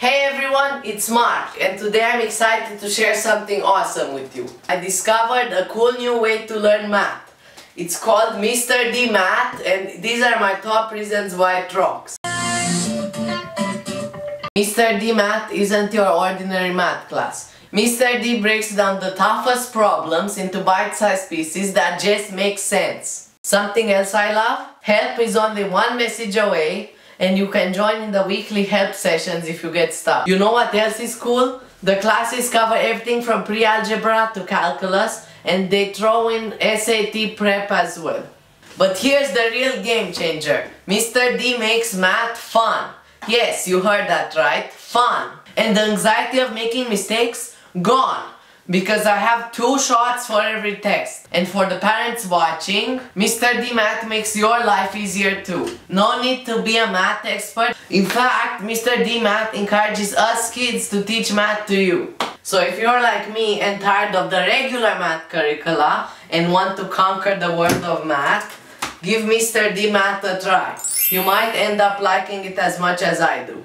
Hey everyone, it's Marc and today I'm excited to share something awesome with you. I discovered a cool new way to learn math. It's called Mr. D Math and these are my top reasons why it rocks. Mr. D Math isn't your ordinary math class. Mr. D breaks down the toughest problems into bite-sized pieces that just make sense. Something else I love? Help is only one message away and you can join in the weekly help sessions if you get stuck. You know what else is cool? The classes cover everything from pre-algebra to calculus and they throw in SAT prep as well. But here's the real game changer. Mr. D makes math fun. Yes, you heard that right. Fun. And the anxiety of making mistakes, gone because I have two shots for every text. And for the parents watching, Mr. D Math makes your life easier too. No need to be a math expert. In fact, Mr. D Math encourages us kids to teach math to you. So if you're like me and tired of the regular math curricula and want to conquer the world of math, give Mr. D Math a try. You might end up liking it as much as I do.